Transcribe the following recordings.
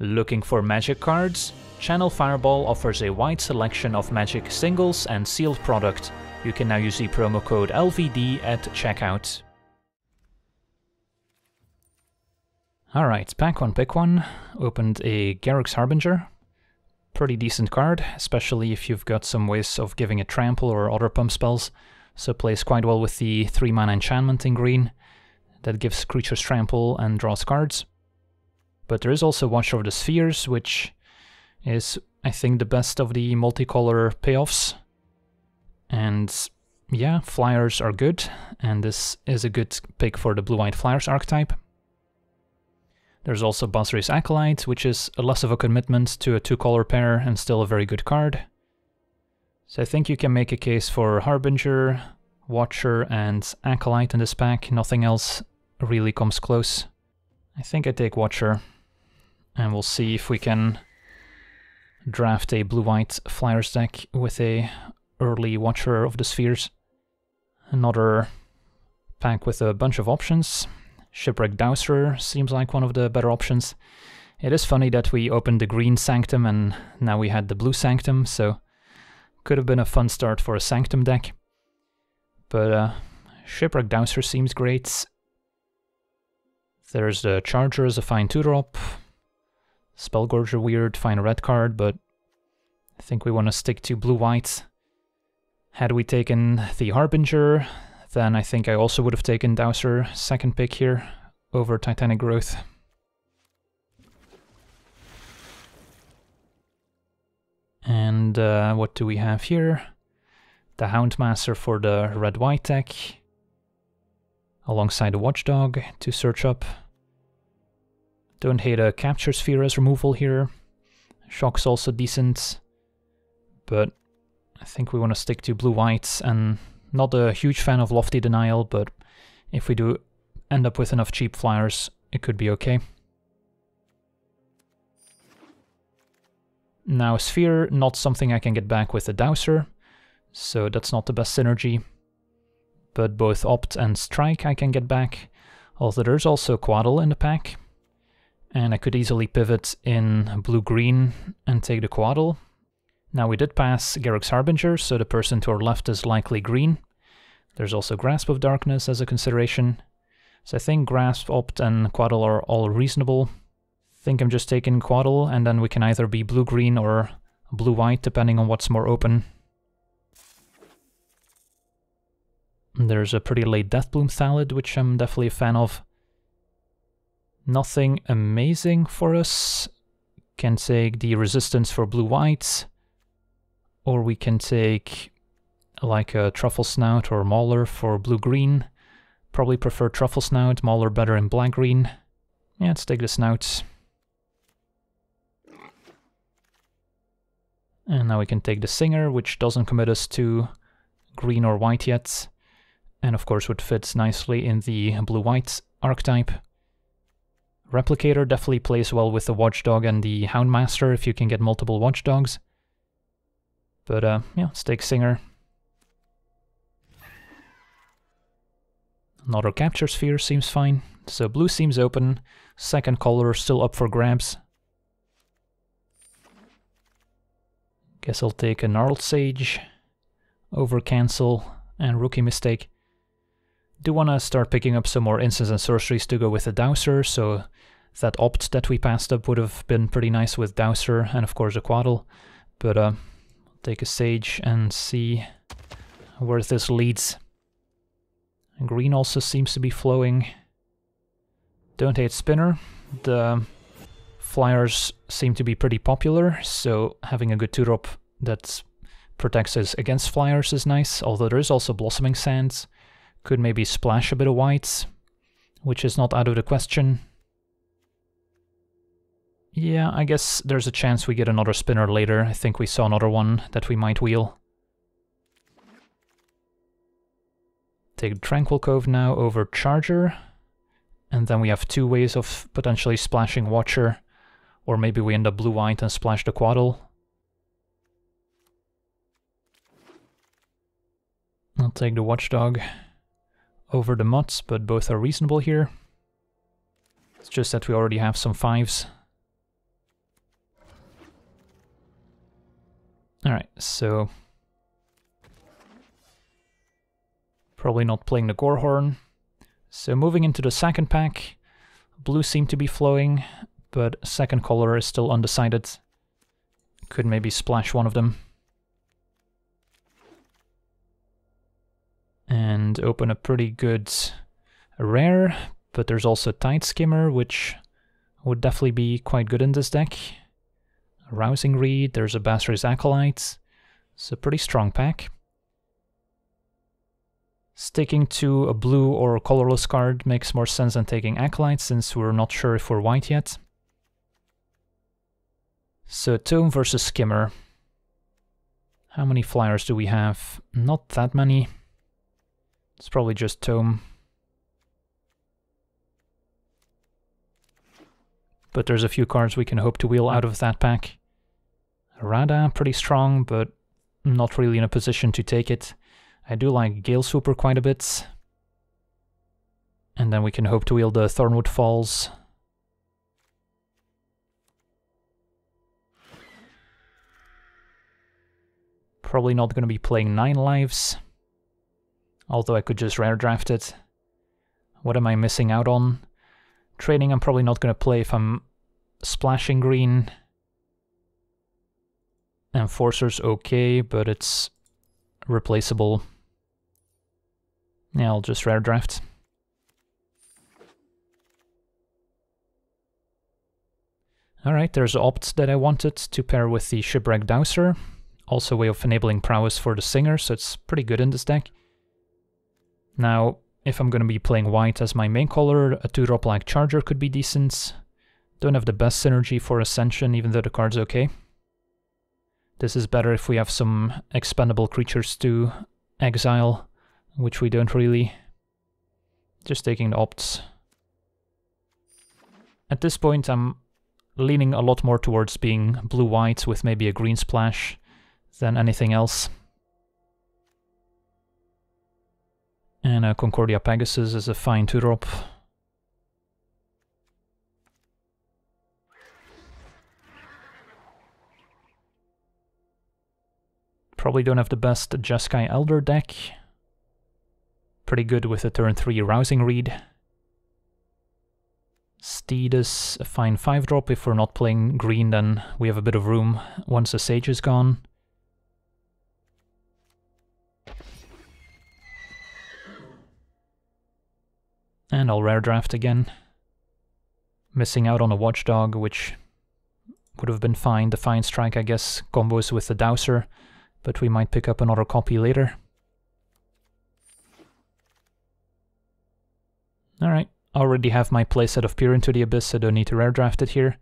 Looking for magic cards? Channel Fireball offers a wide selection of magic singles and sealed product. You can now use the promo code LVD at checkout. Alright, pack one, pick one. Opened a Garruk's Harbinger. Pretty decent card, especially if you've got some ways of giving it trample or other pump spells. So plays quite well with the 3 mana enchantment in green that gives creatures trample and draws cards. But there is also Watcher of the Spheres, which is, I think, the best of the multicolor payoffs. And yeah, flyers are good, and this is a good pick for the blue-white flyers archetype. There's also Basri's Acolyte, which is a less of a commitment to a two-color pair and still a very good card. So I think you can make a case for Harbinger, Watcher, and Acolyte in this pack. Nothing else really comes close. I think I take Watcher and we'll see if we can draft a blue-white Flyers deck with a early Watcher of the Spheres. Another pack with a bunch of options. Shipwreck Dowser seems like one of the better options. It is funny that we opened the green Sanctum and now we had the blue Sanctum, so could have been a fun start for a Sanctum deck. But uh, Shipwreck Dowser seems great. There's the Charger as a fine 2-drop. Spellgorger weird, find a red card, but I think we want to stick to blue-white. Had we taken the Harbinger, then I think I also would have taken Dowser second pick here over Titanic Growth. And uh, what do we have here? The Houndmaster for the red-white deck, alongside the Watchdog to search up. Don't hate a Capture Sphere as removal here. Shock's also decent, but I think we want to stick to blue-whites and not a huge fan of Lofty Denial, but if we do end up with enough cheap flyers, it could be okay. Now Sphere, not something I can get back with a Dowser, so that's not the best synergy. But both Opt and Strike I can get back, although there's also Quaddle in the pack, and I could easily pivot in blue-green and take the Quaddle. Now we did pass Garruk's Harbinger, so the person to our left is likely green. There's also Grasp of Darkness as a consideration. So I think Grasp, Opt, and Quaddle are all reasonable. I think I'm just taking Quaddle, and then we can either be blue-green or blue-white, depending on what's more open. There's a pretty late Deathbloom Thallid, which I'm definitely a fan of. Nothing amazing for us. Can take the resistance for blue whites. Or we can take like a Truffle Snout or Mauler for blue-green. Probably prefer Truffle Snout, Mauler better in black-green. Yeah, let's take the Snouts. And now we can take the Singer, which doesn't commit us to green or white yet. And of course would fit nicely in the blue-white archetype. Replicator definitely plays well with the Watchdog and the Houndmaster if you can get multiple Watchdogs. But uh, yeah, Stake Singer. Another Capture Sphere seems fine. So blue seems open, second color still up for grabs. Guess I'll take a Gnarled Sage over Cancel and Rookie Mistake. Do want to start picking up some more instants and sorceries to go with the Dowser, so that opt that we passed up would have been pretty nice with Dowser and of course a Quaddle. But uh, take a Sage and see where this leads. Green also seems to be flowing. Don't hate Spinner. The flyers seem to be pretty popular, so having a good 2-drop that protects us against flyers is nice, although there is also Blossoming Sands. Could maybe splash a bit of whites, which is not out of the question. Yeah, I guess there's a chance we get another spinner later. I think we saw another one that we might wheel. Take Tranquil Cove now over Charger. And then we have two ways of potentially splashing Watcher. Or maybe we end up blue-white and splash the Quaddle. I'll take the Watchdog over the mutts, but both are reasonable here. It's just that we already have some fives. Alright, so... Probably not playing the Gorehorn. So moving into the second pack, blue seemed to be flowing, but second color is still undecided. Could maybe splash one of them. And open a pretty good rare, but there's also Tide Skimmer, which would definitely be quite good in this deck. Rousing Read, there's a Basri's Acolyte. It's a pretty strong pack. Sticking to a blue or a colorless card makes more sense than taking Acolyte, since we're not sure if we're white yet. So Tome versus Skimmer. How many flyers do we have? Not that many. It's probably just Tome. But there's a few cards we can hope to wheel out of that pack. Radha, pretty strong, but not really in a position to take it. I do like Gale Swooper quite a bit. And then we can hope to wheel the Thornwood Falls. Probably not going to be playing 9 lives. Although I could just rare draft it. What am I missing out on? Trading I'm probably not going to play if I'm splashing green. Enforcer's okay, but it's replaceable. Yeah, I'll just rare draft. Alright, there's Opt that I wanted to pair with the Shipwreck Dowser. Also a way of enabling prowess for the Singer, so it's pretty good in this deck. Now, if I'm going to be playing white as my main color, a 2-drop like Charger could be decent. Don't have the best synergy for Ascension, even though the card's okay. This is better if we have some expendable creatures to exile, which we don't really. Just taking the opts. At this point I'm leaning a lot more towards being blue-white with maybe a green splash than anything else. And a Concordia Pegasus is a fine 2-drop. Probably don't have the best Jeskai Elder deck. Pretty good with a turn 3 Rousing Read. Steed is a fine 5 drop. If we're not playing green, then we have a bit of room once the Sage is gone. And I'll rare draft again. Missing out on a Watchdog, which would have been fine. Defiant Strike, I guess, combos with the Dowser but we might pick up another copy later. Alright, already have my playset of Peer into the Abyss, so don't need to rare draft it here.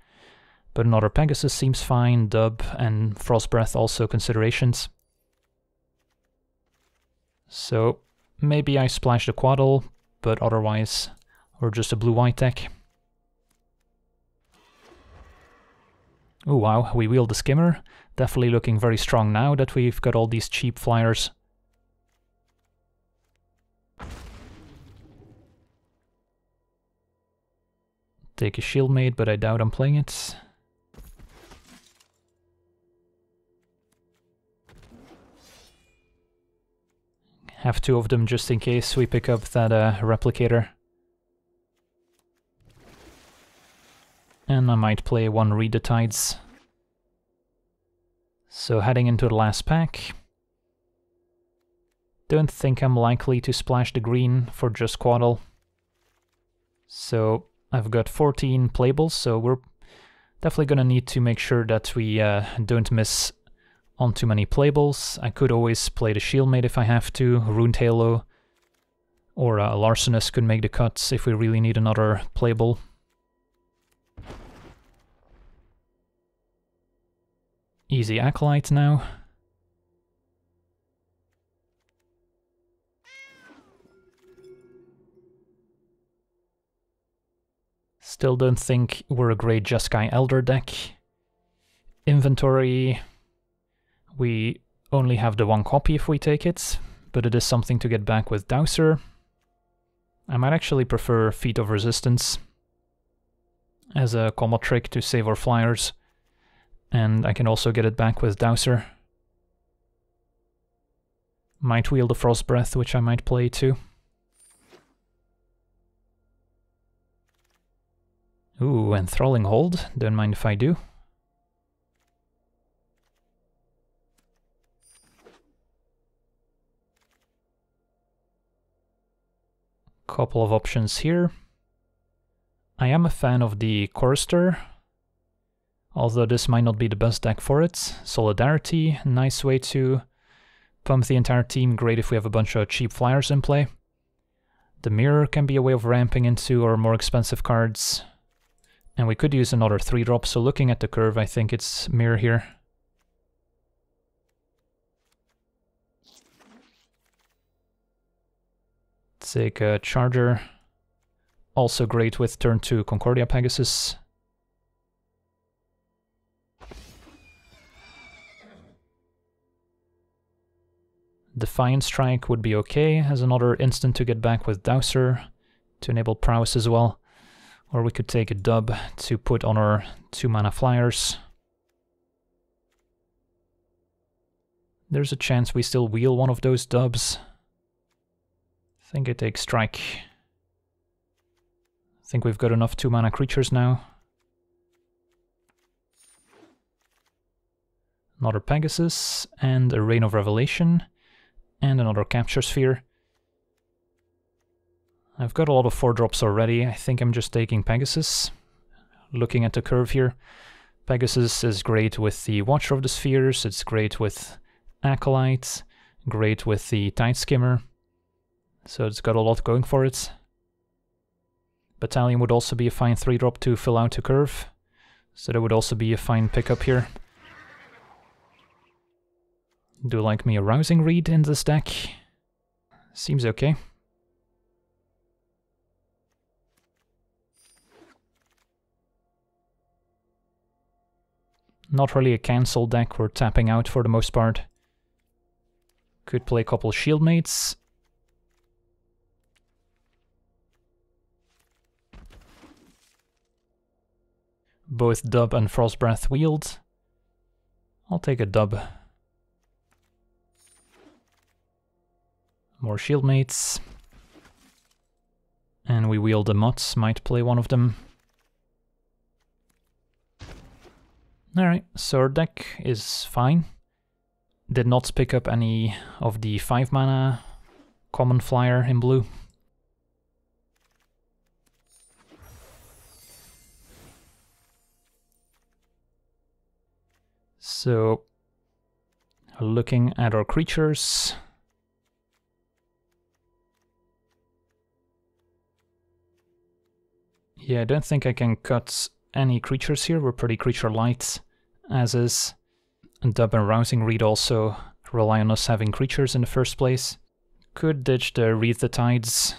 But another Pegasus seems fine, Dub and Frost Breath also considerations. So maybe I splash the Quaddle, but otherwise we're just a blue-white deck. Oh wow, we wield the Skimmer. Definitely looking very strong now that we've got all these cheap flyers. Take a Shieldmate, but I doubt I'm playing it. Have two of them just in case we pick up that uh, replicator. And I might play one Read the Tides. So heading into the last pack. Don't think I'm likely to splash the green for just Quaddle. So I've got 14 playables, so we're definitely gonna need to make sure that we uh, don't miss on too many playables. I could always play the Shieldmate if I have to, Rune Halo, or a uh, Larcenist could make the cuts if we really need another playable. Easy Acolyte now. Still don't think we're a great Jeskai Elder deck. Inventory... We only have the one copy if we take it, but it is something to get back with Dowser. I might actually prefer Feat of Resistance as a combo trick to save our flyers and I can also get it back with Dowser. Might wield the Frost Breath, which I might play too. Ooh, Enthralling Hold, don't mind if I do. Couple of options here. I am a fan of the Chorister, although this might not be the best deck for it. Solidarity, nice way to pump the entire team, great if we have a bunch of cheap flyers in play. The Mirror can be a way of ramping into our more expensive cards. And we could use another 3-drop, so looking at the curve, I think it's Mirror here. Take a uh, Charger. Also great with turn 2 Concordia Pegasus. Defiant Strike would be okay as another instant to get back with Dowser to enable prowess as well. Or we could take a dub to put on our 2 mana flyers. There's a chance we still wheel one of those dubs. I think I take Strike. I think we've got enough 2 mana creatures now. Another Pegasus and a Rain of Revelation and another capture sphere. I've got a lot of 4 drops already, I think I'm just taking Pegasus. Looking at the curve here, Pegasus is great with the Watcher of the Spheres, it's great with Acolyte, great with the Tide Skimmer, so it's got a lot going for it. Battalion would also be a fine 3 drop to fill out the curve, so that would also be a fine pickup here. Do like me a Rousing Read in this deck? Seems okay. Not really a cancel deck, we're tapping out for the most part. Could play a couple Shieldmates. Both Dub and Frostbreath wield. I'll take a Dub. More shieldmates. And we wield the Mots, might play one of them. Alright, so deck is fine. Did not pick up any of the 5 mana common flyer in blue. So, looking at our creatures, Yeah, I don't think I can cut any creatures here. We're pretty creature light, as is. And Dub and Rousing Read also rely on us having creatures in the first place. Could ditch the Read the Tides.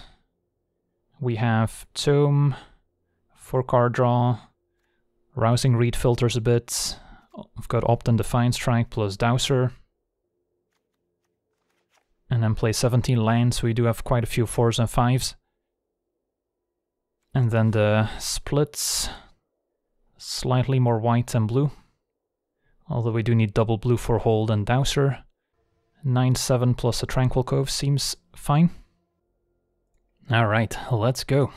We have Tome, 4 card draw, Rousing Read filters a bit. We've got Opt and Defiant Strike plus Dowser. And then play 17 lands, we do have quite a few 4s and 5s. And then the splits, slightly more white than blue. Although we do need double blue for hold and dowser. 9-7 plus a tranquil cove seems fine. Alright, let's go.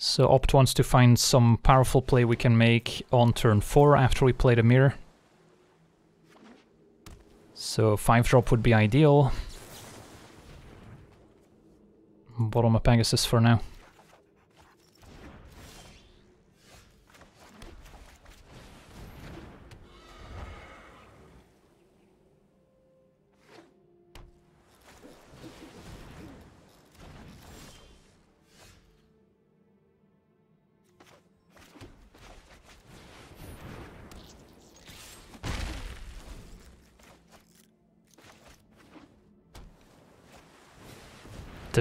So Opt wants to find some powerful play we can make on turn 4 after we play the mirror. So 5 drop would be ideal. Bottom of Pegasus for now.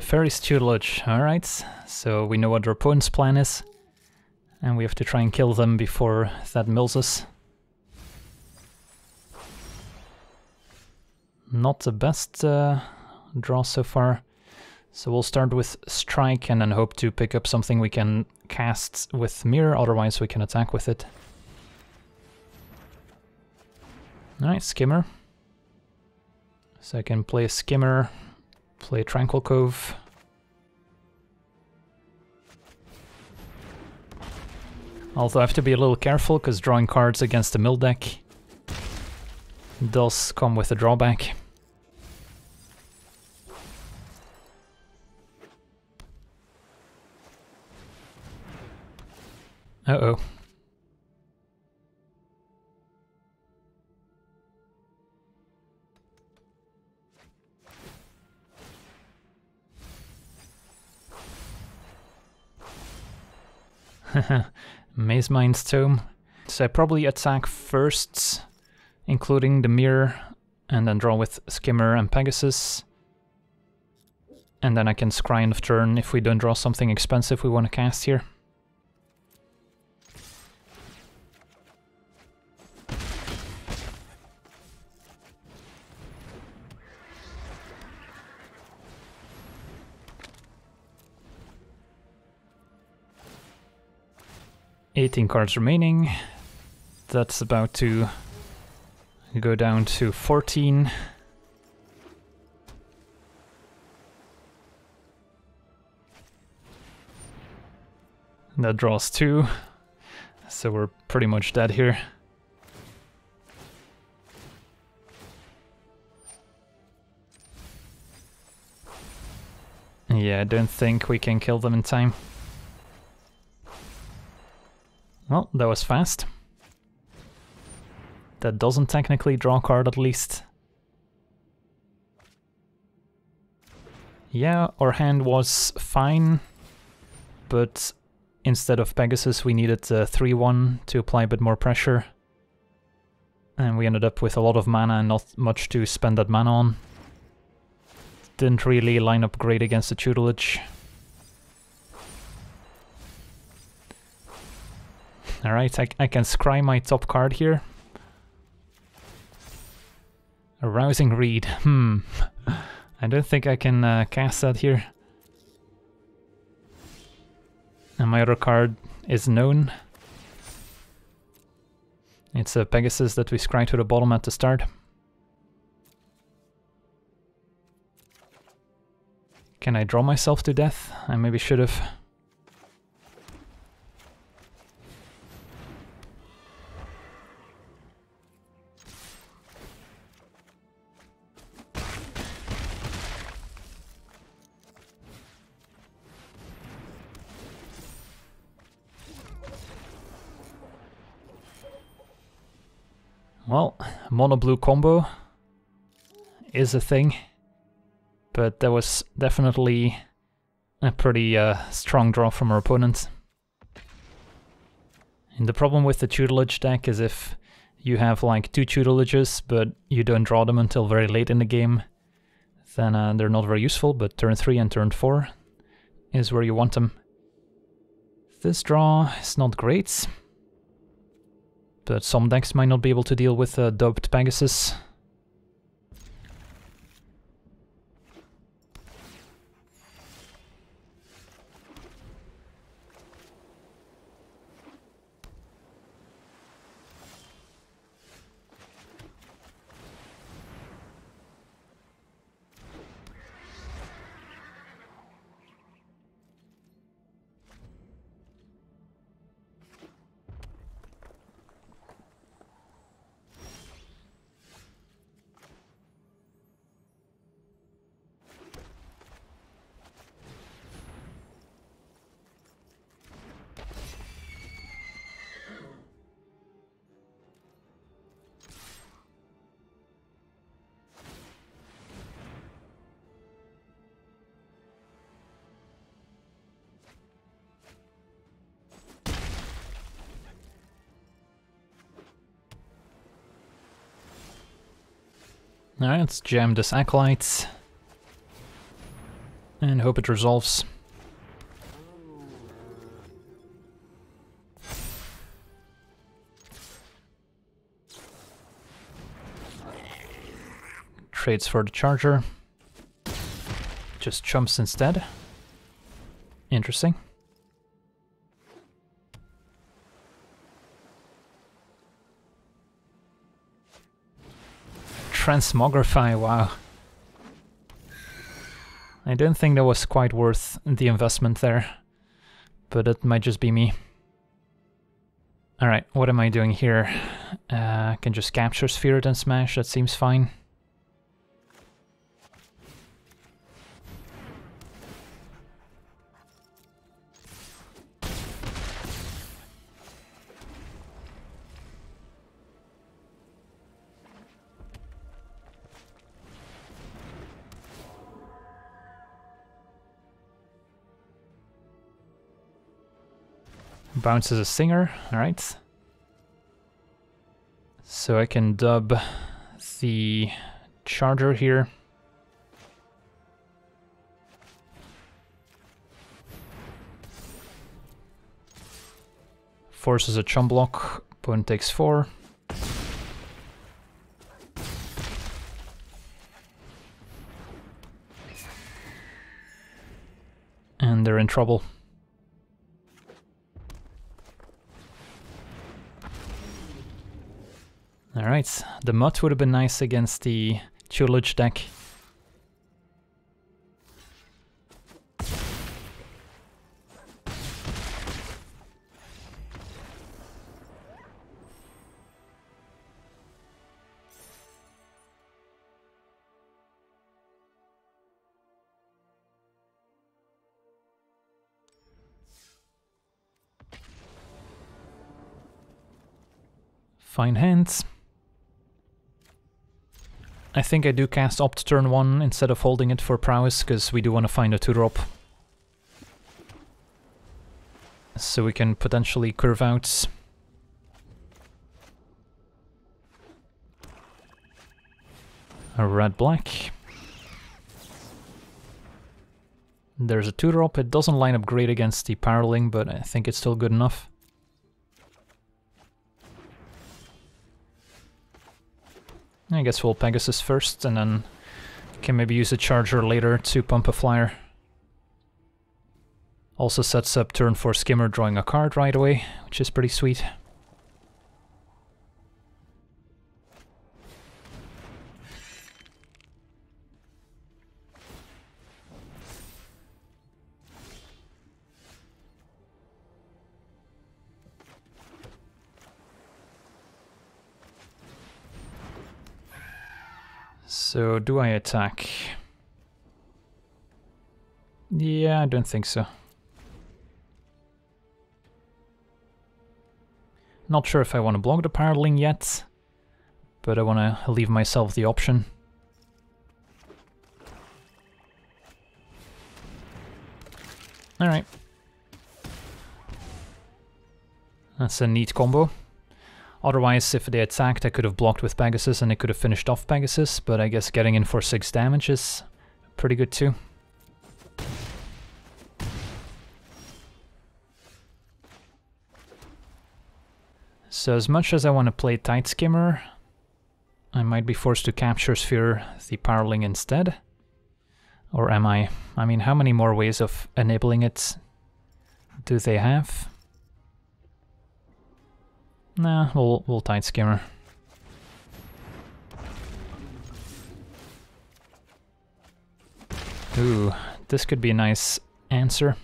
Teferi's Tutelage, alright. So we know what our opponent's plan is. And we have to try and kill them before that mills us. Not the best uh, draw so far. So we'll start with Strike and then hope to pick up something we can cast with Mirror, otherwise we can attack with it. Nice, Skimmer. So I can play Skimmer, play Tranquil Cove. Although I have to be a little careful, because drawing cards against the mill deck does come with a drawback. Uh-oh. Mazemind's Tome. So I probably attack first, including the Mirror, and then draw with Skimmer and Pegasus. And then I can scry end of turn if we don't draw something expensive we want to cast here. 18 cards remaining. That's about to go down to 14. That draws two, so we're pretty much dead here. Yeah, I don't think we can kill them in time. Well, that was fast. That doesn't technically draw a card at least. Yeah, our hand was fine, but instead of Pegasus we needed uh, 3-1 to apply a bit more pressure. And we ended up with a lot of mana and not much to spend that mana on. Didn't really line up great against the tutelage. Alright, I, I can scry my top card here. A Rousing Read. Hmm. I don't think I can uh, cast that here. And my other card is known. It's a Pegasus that we scry to the bottom at the start. Can I draw myself to death? I maybe should have. Well, mono blue combo is a thing, but that was definitely a pretty uh, strong draw from our opponent. And the problem with the tutelage deck is if you have like two tutelages, but you don't draw them until very late in the game, then uh, they're not very useful, but turn 3 and turn 4 is where you want them. This draw is not great but some decks might not be able to deal with uh, a dubbed Pegasus. Alright, let's jam this Acolyte. And hope it resolves. Trades for the Charger. just chumps instead. Interesting. Transmogrify, wow. I don't think that was quite worth the investment there, but it might just be me. Alright, what am I doing here? Uh, I can just capture Sphere and smash, that seems fine. Bounces a singer, alright. So I can dub the charger here. Forces a chum block, opponent takes four. And they're in trouble. The Mutt would have been nice against the Tutelage deck. Fine hands. I think I do cast Opt turn 1 instead of holding it for prowess, because we do want to find a 2-drop. So we can potentially curve out. A red-black. There's a 2-drop, it doesn't line up great against the Pyroling, but I think it's still good enough. I guess we'll Pegasus first, and then can maybe use a charger later to pump a flyer. Also sets up turn 4 Skimmer drawing a card right away, which is pretty sweet. So, do I attack? Yeah, I don't think so. Not sure if I want to block the Pyroling yet, but I want to leave myself the option. Alright. That's a neat combo. Otherwise, if they attacked, I could have blocked with Pegasus and it could have finished off Pegasus, but I guess getting in for 6 damage is pretty good too. So as much as I want to play Tide Skimmer, I might be forced to capture Sphere the Pyroling instead. Or am I? I mean, how many more ways of enabling it do they have? Nah, we'll, we'll Tide Skimmer. Ooh, this could be a nice answer.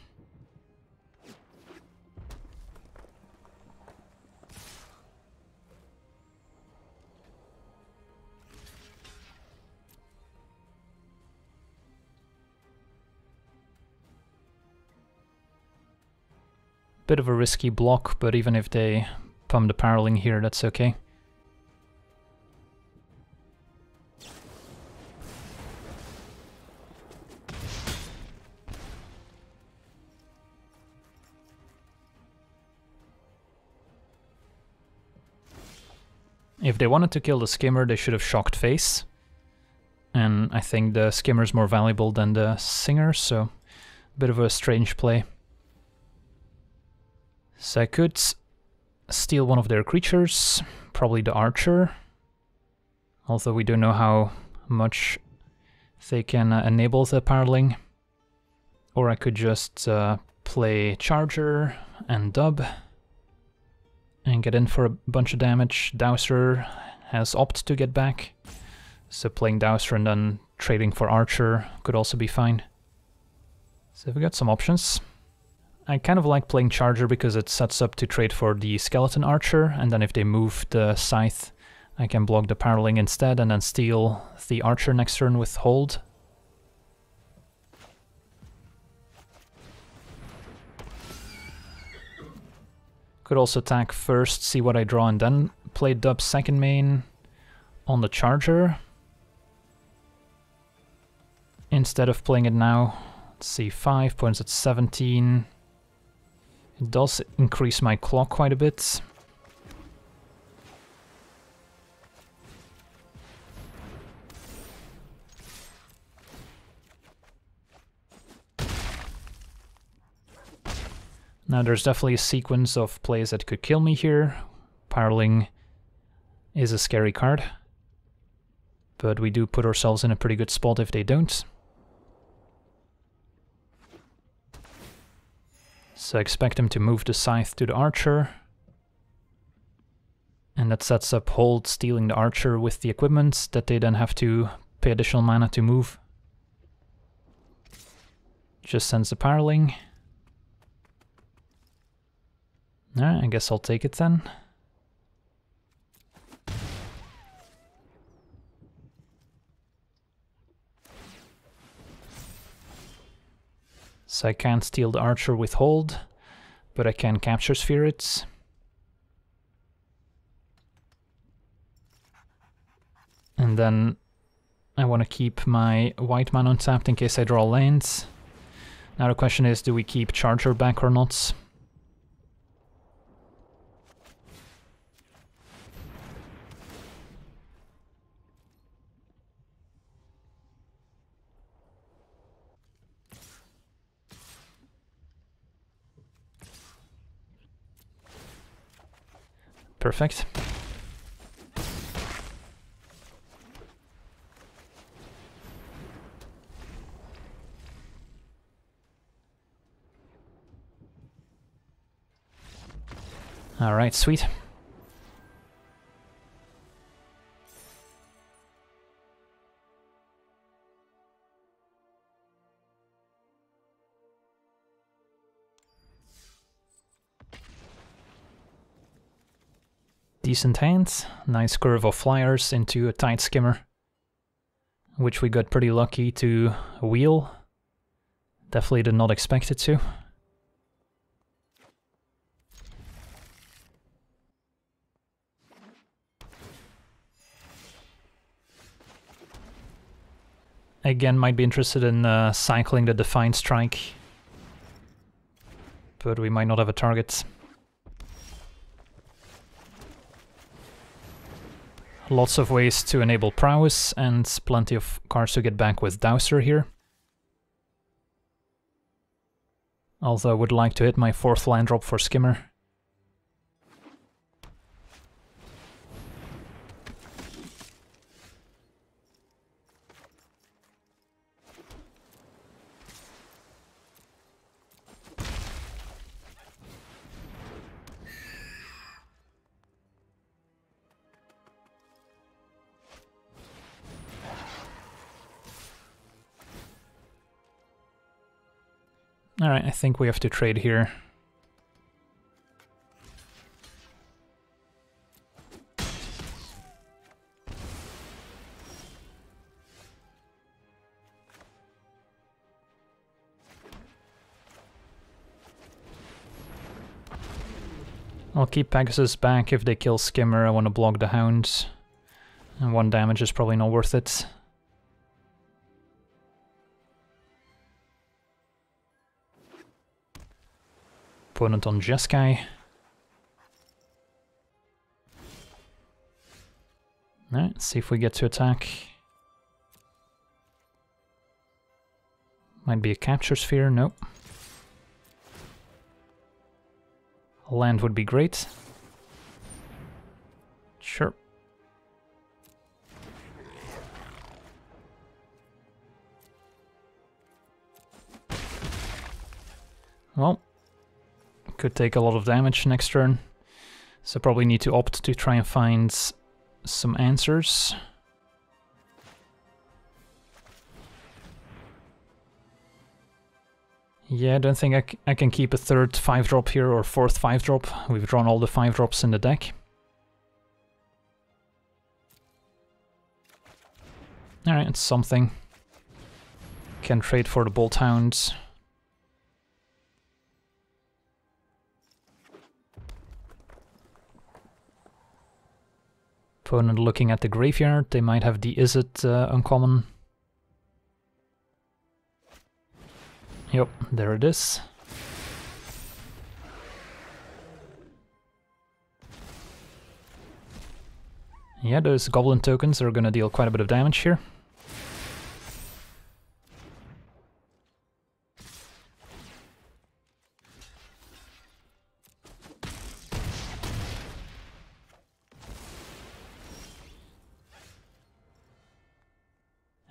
Bit of a risky block, but even if they pump the Pyroling here, that's okay. If they wanted to kill the Skimmer, they should have shocked face. And I think the skimmer is more valuable than the Singer, so a bit of a strange play. So I could steal one of their creatures, probably the archer. Although we don't know how much they can uh, enable the Powerling. Or I could just uh, play Charger and Dub and get in for a bunch of damage. Dowser has Opt to get back, so playing Dowser and then trading for Archer could also be fine. So we got some options. I kind of like playing Charger because it sets up to trade for the Skeleton Archer, and then if they move the Scythe, I can block the Powerling instead and then steal the Archer next turn with Hold. Could also attack first, see what I draw, and then play Dub second main on the Charger. Instead of playing it now. Let's see, 5 points at 17. It does increase my clock quite a bit. Now there's definitely a sequence of plays that could kill me here. Powerling is a scary card. But we do put ourselves in a pretty good spot if they don't. So I expect him to move the scythe to the archer. And that sets up hold stealing the archer with the equipment that they then have to pay additional mana to move. Just sends the Powerling. Alright, I guess I'll take it then. So I can't steal the archer with hold, but I can capture spirits. And then I want to keep my white man untapped in case I draw lands. Now the question is, do we keep Charger back or not? Perfect. All right, sweet. Decent hands, nice curve of flyers into a Tide Skimmer, which we got pretty lucky to wheel. Definitely did not expect it to. Again, might be interested in uh, cycling the Defiant Strike, but we might not have a target. Lots of ways to enable prowess and plenty of cards to get back with Dowser here. Although I would like to hit my fourth land drop for Skimmer. Alright, I think we have to trade here. I'll keep Pegasus back if they kill Skimmer, I want to block the Hound. And one damage is probably not worth it. opponent on Jeskai. Alright, see if we get to attack. Might be a capture sphere, nope. Land would be great. Sure. Well, could take a lot of damage next turn. So probably need to opt to try and find some answers. Yeah, I don't think I, I can keep a third 5-drop here or fourth 5-drop. We've drawn all the 5-drops in the deck. Alright, it's something. Can trade for the Bolt Hounds. Opponent looking at the graveyard, they might have the Izzet uh, uncommon. Yep, there it is. Yeah, those goblin tokens are gonna deal quite a bit of damage here.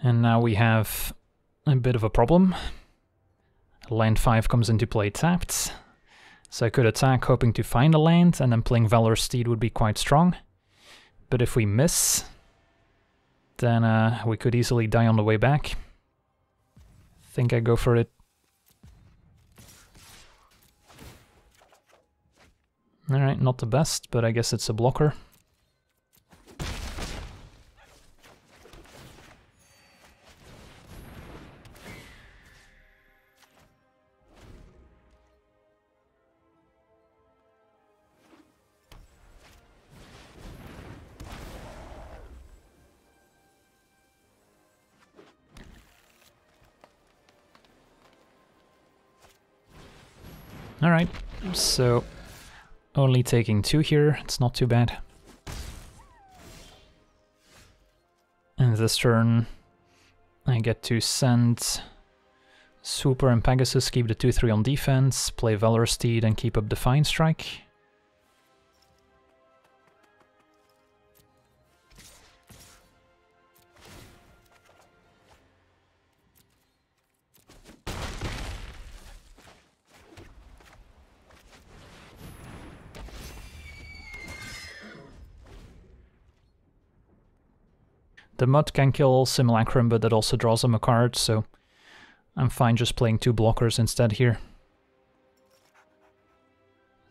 And now we have a bit of a problem. Land 5 comes into play tapped. So I could attack hoping to find a land, and then playing Valorous Steed would be quite strong. But if we miss, then uh, we could easily die on the way back. think I go for it. Alright, not the best, but I guess it's a blocker. So only taking two here, it's not too bad. And this turn I get to send Super and Pegasus, keep the 2-3 on defense, play Valorous Steed and keep up Defiant Strike. The Mud can kill Simulacrum, but that also draws him a card, so I'm fine just playing two blockers instead here.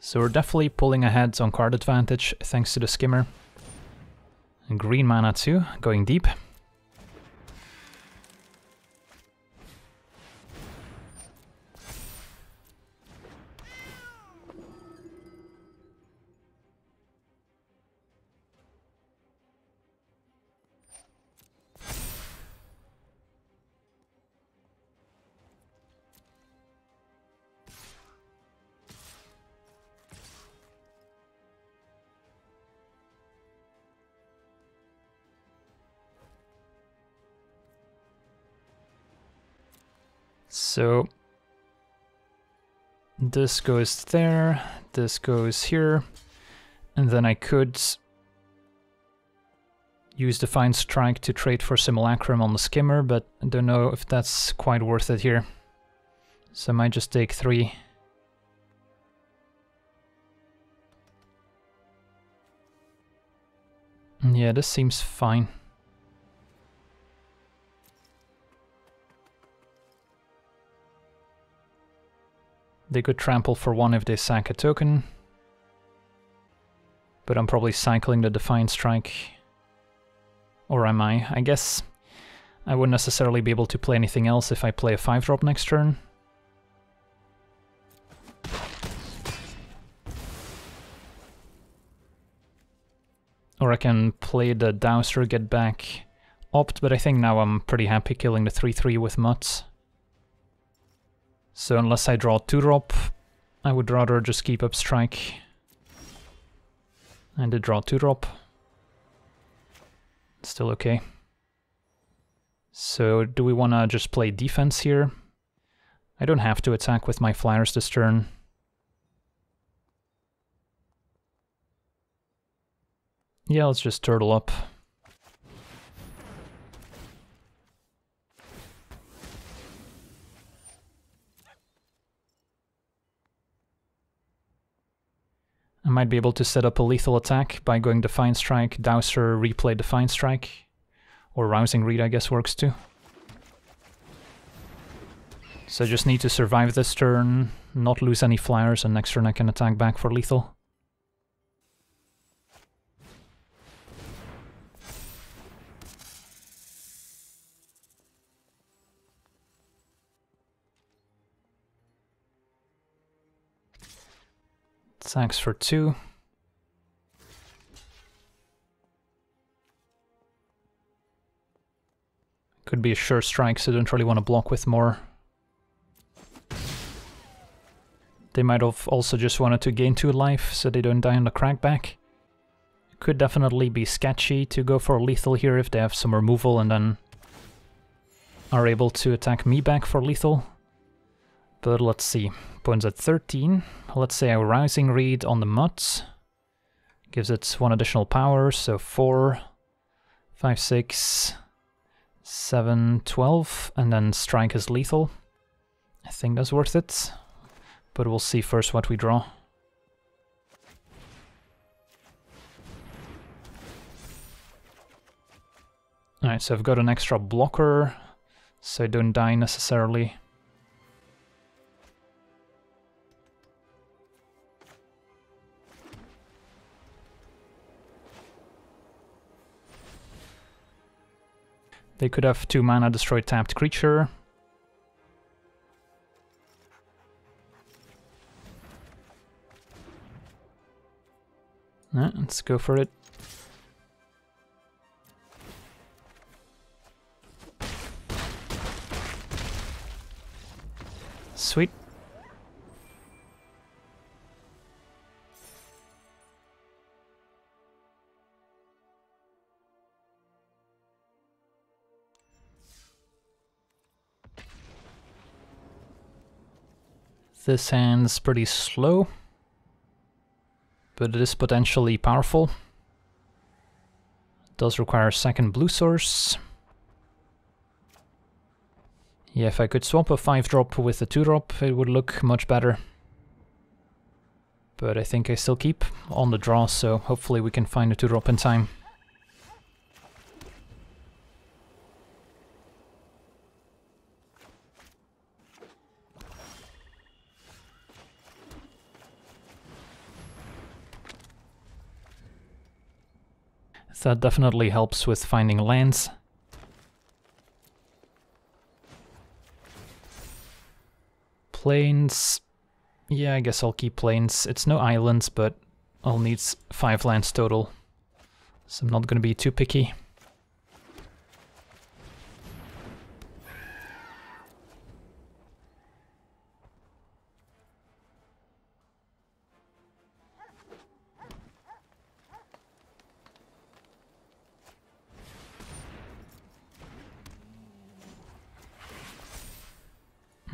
So we're definitely pulling ahead on card advantage thanks to the Skimmer. And green mana too, going deep. So this goes there, this goes here, and then I could use Defiant Strike to trade for Simulacrum on the Skimmer, but I don't know if that's quite worth it here. So I might just take three. Yeah, this seems fine. They could trample for one if they sack a token. But I'm probably cycling the Defiant Strike. Or am I? I guess I wouldn't necessarily be able to play anything else if I play a 5-drop next turn. Or I can play the Dowser, get back Opt, but I think now I'm pretty happy killing the 3-3 with Mutts. So unless I draw 2-drop, I would rather just keep up strike. And did draw 2-drop. Still okay. So do we want to just play defense here? I don't have to attack with my flyers this turn. Yeah, let's just turtle up. Might be able to set up a lethal attack by going Defiant Strike, Dowser, replay Defiant Strike. Or Rousing Read, I guess, works too. So I just need to survive this turn, not lose any flyers, and next turn I can attack back for lethal. Attacks for two. Could be a sure strike, so don't really want to block with more. They might have also just wanted to gain two life, so they don't die on the crackback. Could definitely be sketchy to go for lethal here if they have some removal and then are able to attack me back for lethal. But let's see. Points at 13. Let's say a Rousing Read on the Mutts. Gives it one additional power, so 4, 5, 6, 7, 12, and then Strike is lethal. I think that's worth it. But we'll see first what we draw. Alright, so I've got an extra blocker, so I don't die necessarily. They could have two mana destroy tapped creature. Let's go for it. Sweet. This hand's pretty slow but it is potentially powerful. It does require a second blue source. Yeah, if I could swap a 5-drop with a 2-drop, it would look much better. But I think I still keep on the draw, so hopefully we can find a 2-drop in time. That definitely helps with finding lands. Plains... Yeah, I guess I'll keep plains. It's no islands, but I'll need five lands total. So I'm not gonna be too picky.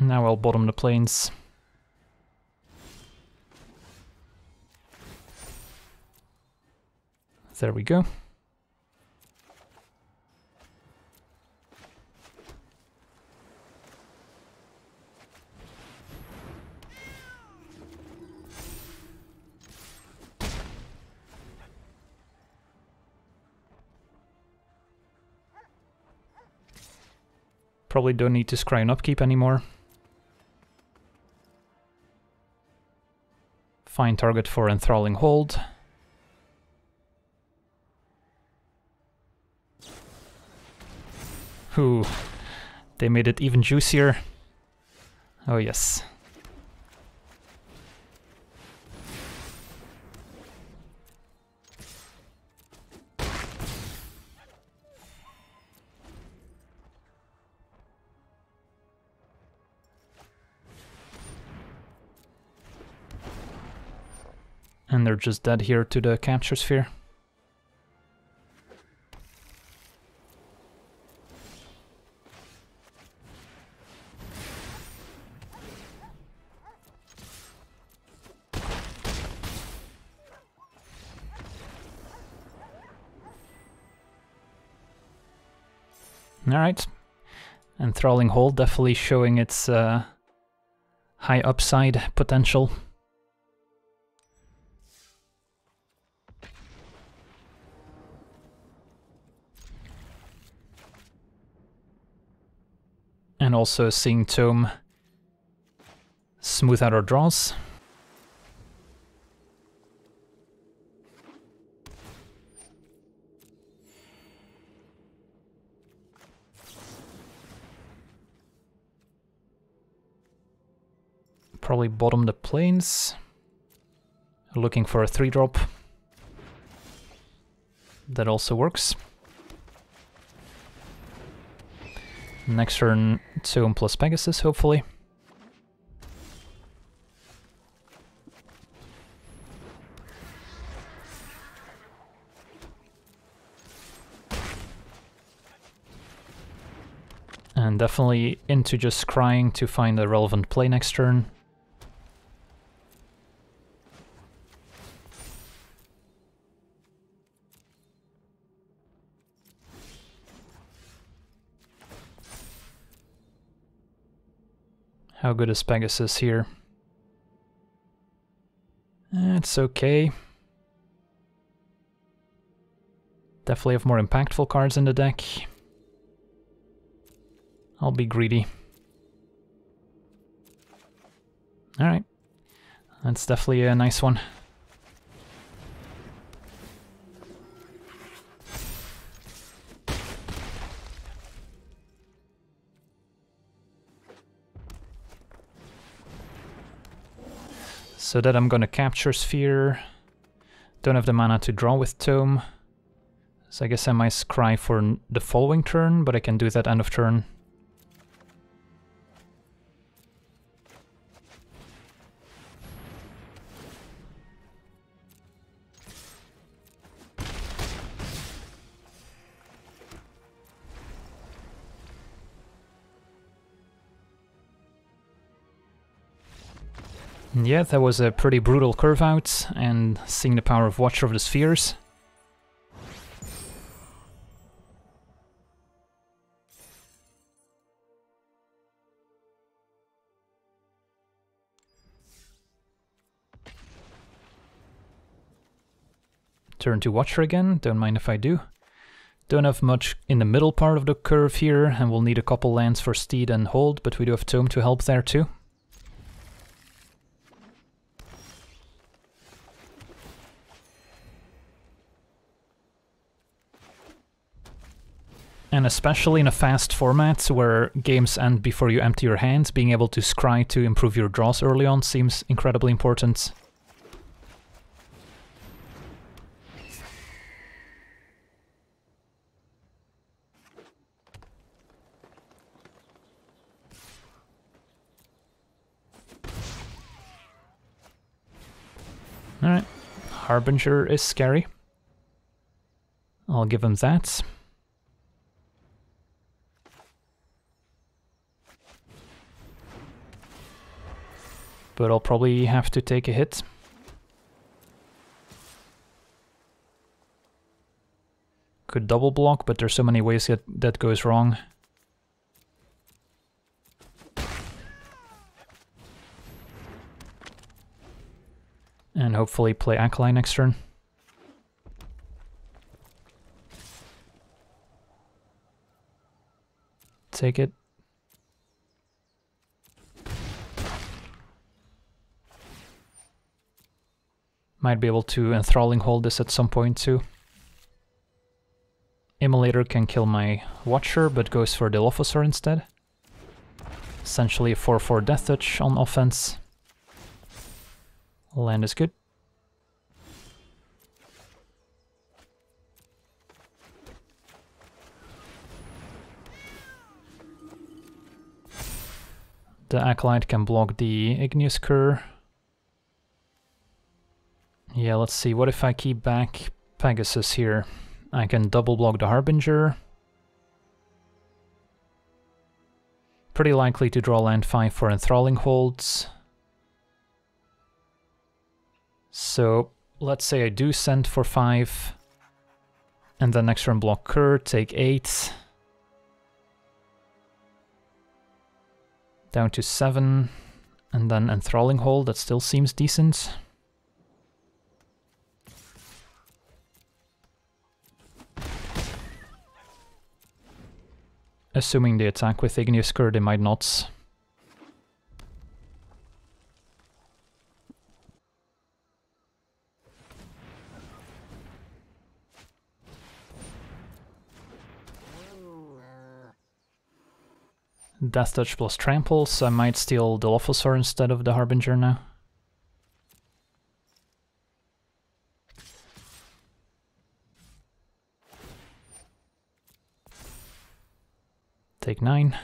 Now I'll bottom the plains. There we go. Probably don't need to scry an upkeep anymore. Find target for enthralling hold. Ooh, they made it even juicier. Oh yes. Just dead here to the capture sphere. Alright. And Enthralling Hold definitely showing its uh, high upside potential. And also seeing Tome smooth out our draws. Probably bottom the plains. Looking for a 3-drop. That also works. Next turn, Tome plus Pegasus, hopefully. And definitely into just scrying to find a relevant play next turn. How good is Pegasus here? It's okay. Definitely have more impactful cards in the deck. I'll be greedy. Alright. That's definitely a nice one. So that I'm gonna capture Sphere. Don't have the mana to draw with Tome. So I guess I might scry for the following turn, but I can do that end of turn. Yeah, that was a pretty brutal curve out, and seeing the power of Watcher of the Spheres. Turn to Watcher again, don't mind if I do. Don't have much in the middle part of the curve here, and we'll need a couple lands for Steed and Hold, but we do have Tome to help there too. And especially in a fast format where games end before you empty your hands, being able to scry to improve your draws early on seems incredibly important. Alright, Harbinger is scary. I'll give him that. But I'll probably have to take a hit. Could double block, but there's so many ways that that goes wrong. And hopefully play Acolyte next turn. Take it. Might be able to enthralling hold this at some point too. Immolator can kill my Watcher, but goes for Dilophosaur instead. Essentially a 4-4 Death Touch on offense. Land is good. The Acolyte can block the Igneous Cur. Yeah, let's see. What if I keep back Pegasus here? I can double block the Harbinger. Pretty likely to draw land 5 for enthralling holds. So let's say I do send for 5. And then next turn block Cur, take 8. Down to 7. And then enthralling hold, that still seems decent. Assuming they attack with Igneous Cur, they might not. Death Touch plus Trample, so I might steal the Dilophosaur instead of the Harbinger now. Take nine.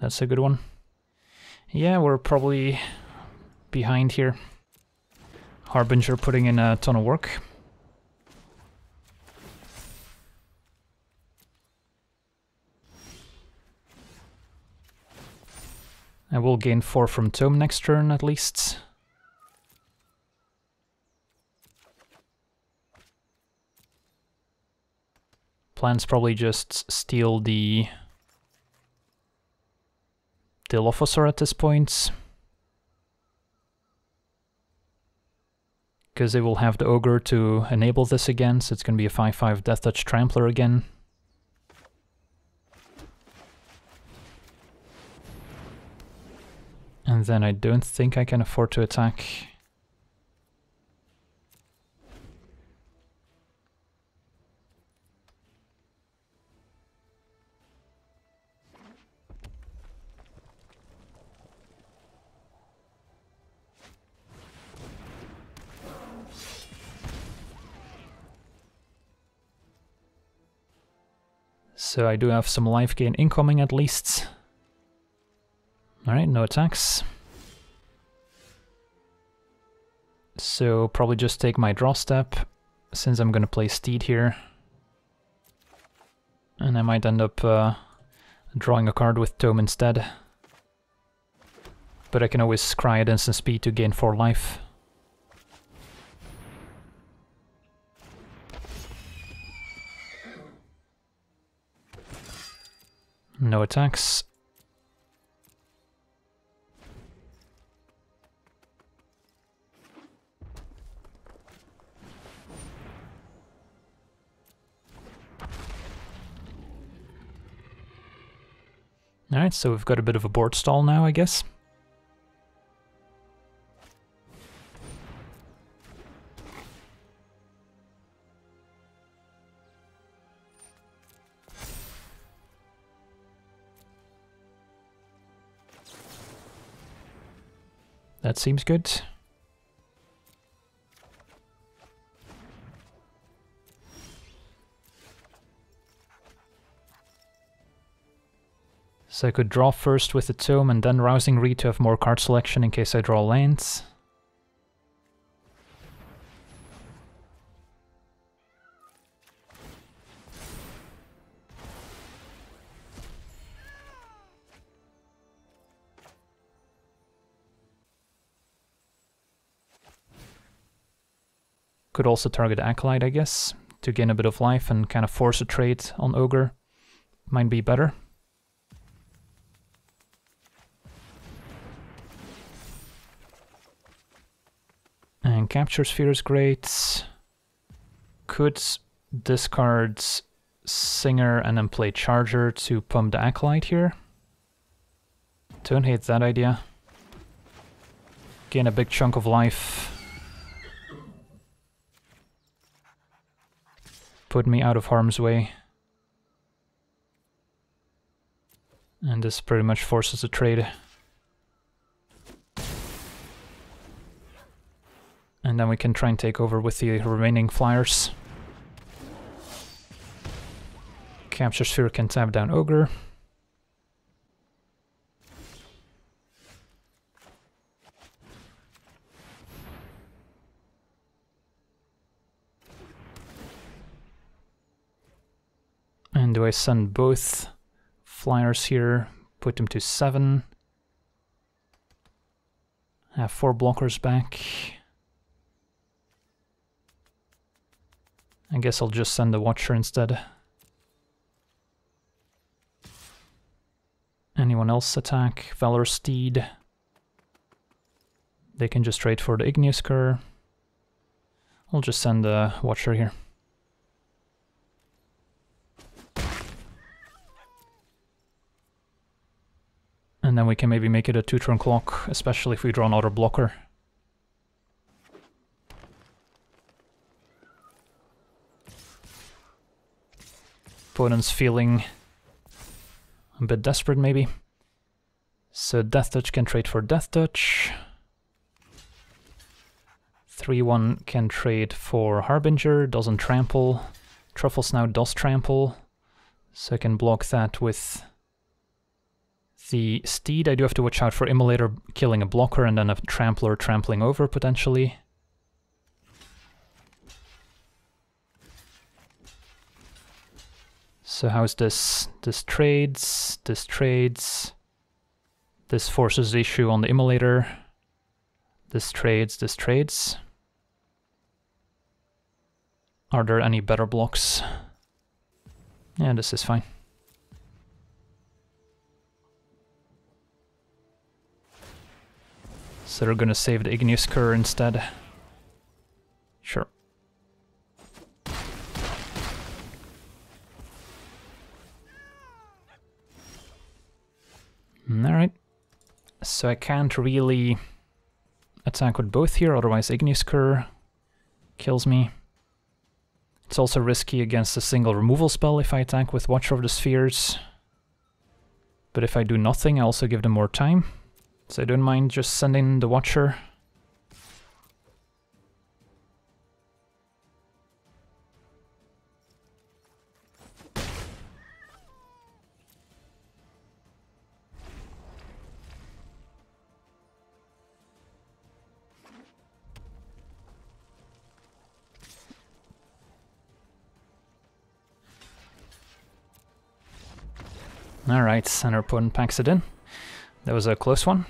That's a good one. Yeah, we're probably behind here. Harbinger putting in a ton of work. I will gain 4 from Tome next turn at least. Plans probably just steal the Dilophosaur at this point. Because they will have the Ogre to enable this again, so it's going to be a 5-5 Death Touch Trampler again. And then I don't think I can afford to attack. So I do have some life gain incoming at least. Alright, no attacks. So probably just take my draw step, since I'm gonna play Steed here. And I might end up uh, drawing a card with Tome instead. But I can always cry at instant speed to gain 4 life. No attacks. Alright, so we've got a bit of a board stall now, I guess. That seems good. I could draw first with the Tome and then Rousing Read to have more card selection in case I draw lands. Could also target Acolyte, I guess, to gain a bit of life and kind of force a trade on Ogre. Might be better. Capture Sphere is great. Could discard Singer and then play Charger to pump the Acolyte here. Don't hate that idea. Gain a big chunk of life. Put me out of harm's way. And this pretty much forces a trade. And then we can try and take over with the remaining flyers. Capture Sphere can tap down Ogre. And do I send both flyers here, put them to 7, have 4 blockers back. I guess I'll just send the Watcher instead. Anyone else attack? Valor Steed. They can just trade for the Igneous. We'll just send a Watcher here. And then we can maybe make it a two-turn clock, especially if we draw another blocker. Opponent's feeling a bit desperate, maybe. So Death Touch can trade for Death Touch. 3-1 can trade for Harbinger, doesn't trample. Truffle Snout does trample, so I can block that with the Steed. I do have to watch out for Immolator killing a blocker and then a Trampler trampling over, potentially. So how's this? This trades, this trades. This forces issue on the Immolator. This trades, this trades. Are there any better blocks? Yeah, this is fine. So they're gonna save the Igneous Cur instead. Mm, alright. So I can't really attack with both here, otherwise Igneous Cur kills me. It's also risky against a single removal spell if I attack with Watcher of the Spheres. But if I do nothing, I also give them more time. So I don't mind just sending the Watcher. Alright, and our opponent packs it in. That was a close one.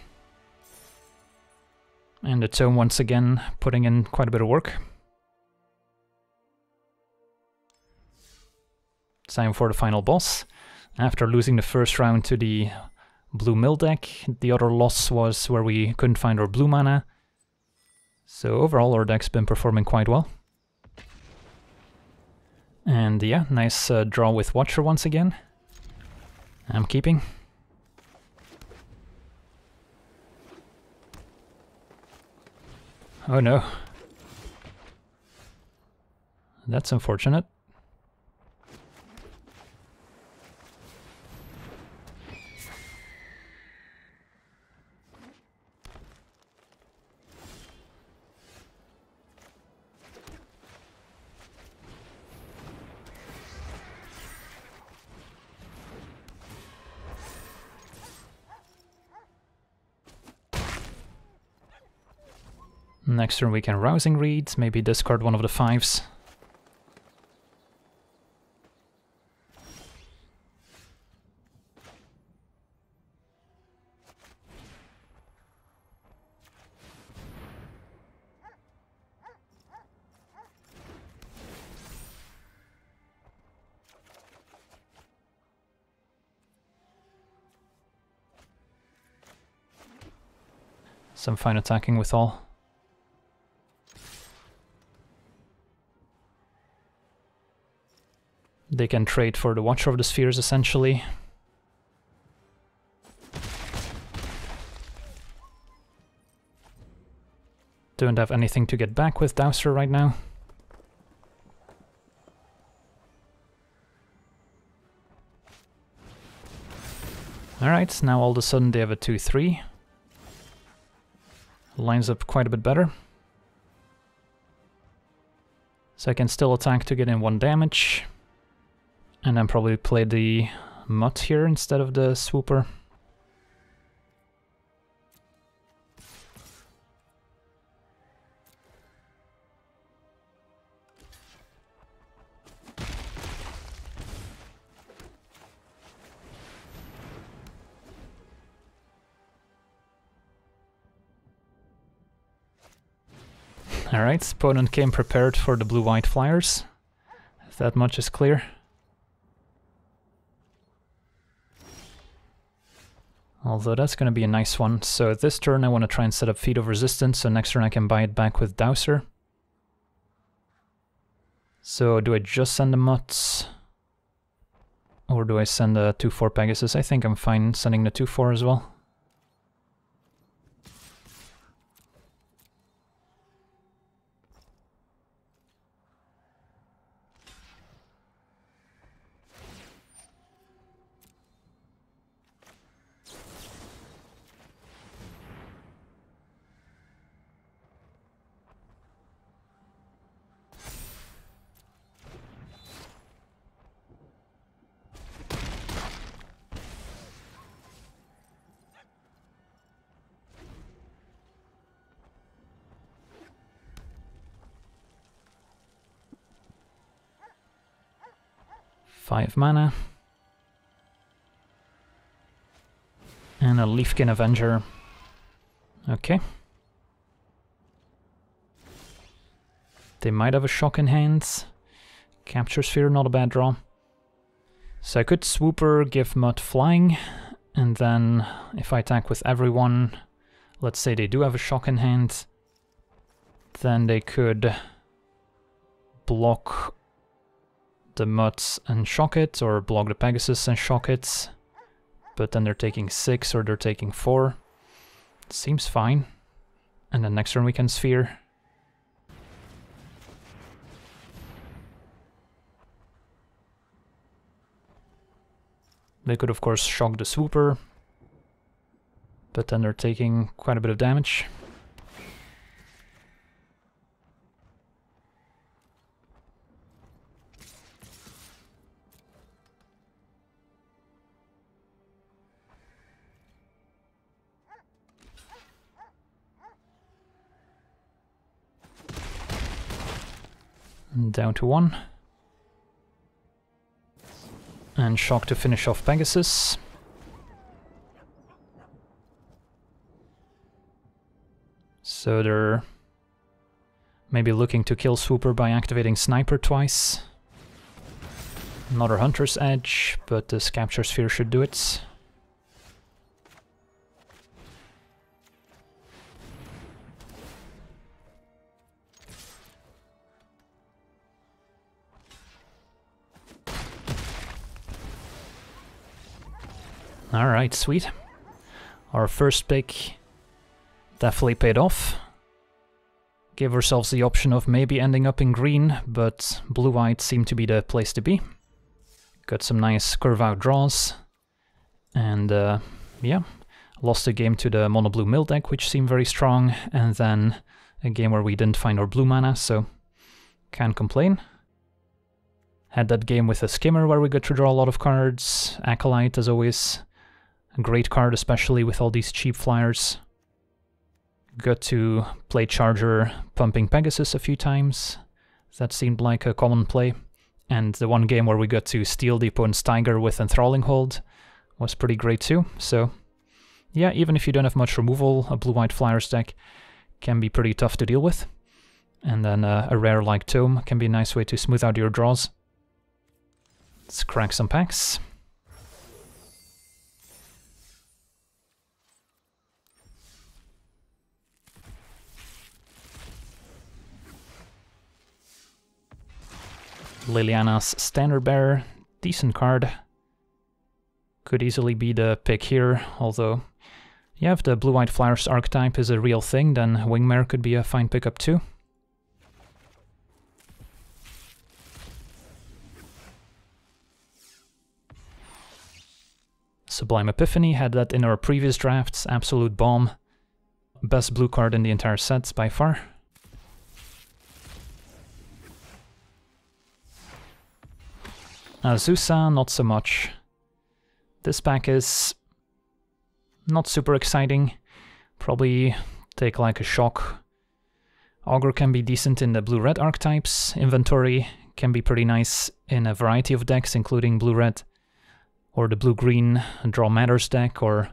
And the Tome once again putting in quite a bit of work. Time for the final boss. After losing the first round to the blue mill deck, the other loss was where we couldn't find our blue mana. So overall our deck's been performing quite well. And yeah, nice uh, draw with Watcher once again. I'm keeping. Oh no. That's unfortunate. Next turn we can Rousing Read, maybe discard one of the fives. Some fine attacking with all. They can trade for the Watcher of the Spheres, essentially. Don't have anything to get back with Dowser right now. Alright, now all of a sudden they have a 2-3. Lines up quite a bit better. So I can still attack to get in one damage. And then probably play the Mutt here instead of the Swooper. Alright, opponent came prepared for the blue-white flyers. If that much is clear. Although that's going to be a nice one. So this turn I want to try and set up Feat of Resistance, so next turn I can buy it back with Dowser. So do I just send the Mutts? Or do I send the 2-4 Pegasus? I think I'm fine sending the 2-4 as well. Five mana. And a Leafkin Avenger. Okay. They might have a shock in hand. Capture Sphere, not a bad draw. So I could Swooper, give Mutt flying, and then if I attack with everyone, let's say they do have a shock in hand, then they could block the Mutts and shock it, or block the Pegasus and shock it. But then they're taking 6 or they're taking 4. Seems fine. And then next turn we can Sphere. They could of course shock the Swooper, but then they're taking quite a bit of damage. Down to one. And Shock to finish off Pegasus. So they're maybe looking to kill Swooper by activating Sniper twice. Another Hunter's Edge, but this Capture Sphere should do it. Alright, sweet. Our first pick definitely paid off. Gave ourselves the option of maybe ending up in green, but blue-white seemed to be the place to be. Got some nice curve-out draws. And uh, yeah, lost a game to the mono-blue mill deck, which seemed very strong, and then a game where we didn't find our blue mana, so can't complain. Had that game with a skimmer where we got to draw a lot of cards, Acolyte as always, a great card, especially with all these cheap flyers. Got to play Charger pumping Pegasus a few times. That seemed like a common play. And the one game where we got to steal the opponent's Tiger with Enthralling Hold was pretty great too. So yeah, even if you don't have much removal, a blue-white Flyers deck can be pretty tough to deal with. And then uh, a rare like Tome can be a nice way to smooth out your draws. Let's crack some packs. Liliana's Standard Bearer, decent card. Could easily be the pick here, although, yeah, if the Blue-White Flyers archetype is a real thing, then Wingmare could be a fine pickup too. Sublime Epiphany had that in our previous drafts, absolute bomb. Best blue card in the entire set by far. Azusa, not so much. This pack is not super exciting. Probably take like a shock. Augur can be decent in the blue-red archetypes. Inventory can be pretty nice in a variety of decks, including blue-red or the blue-green Draw Matters deck, or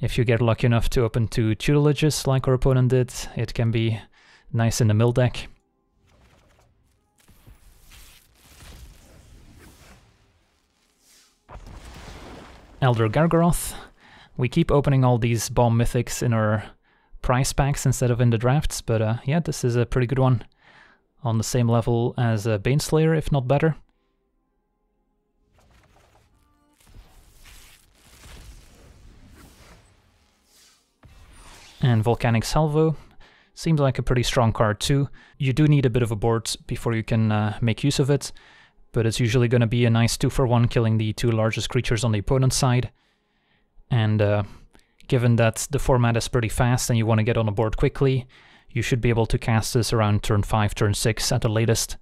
if you get lucky enough to open two tutelages like our opponent did, it can be nice in the mill deck. Elder Gargaroth. We keep opening all these bomb mythics in our prize packs instead of in the drafts, but uh, yeah, this is a pretty good one. On the same level as uh, Baneslayer, if not better. And Volcanic Salvo. Seems like a pretty strong card too. You do need a bit of a board before you can uh, make use of it, but it's usually going to be a nice 2 for 1 killing the two largest creatures on the opponent's side. And uh, given that the format is pretty fast and you want to get on the board quickly, you should be able to cast this around turn 5, turn 6 at the latest.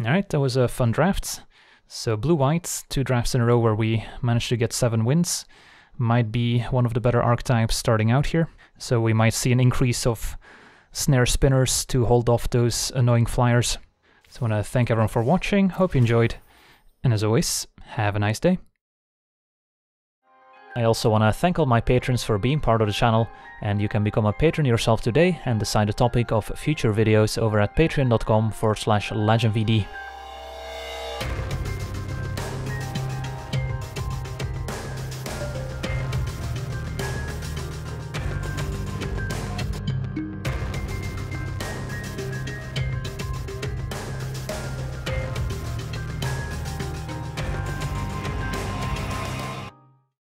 Alright, that was a fun draft. So blue-white, two drafts in a row where we managed to get 7 wins might be one of the better archetypes starting out here. So we might see an increase of snare spinners to hold off those annoying flyers. So I want to thank everyone for watching, hope you enjoyed, and as always, have a nice day. I also want to thank all my patrons for being part of the channel, and you can become a patron yourself today and decide the topic of future videos over at patreon.com forward slash legendvd.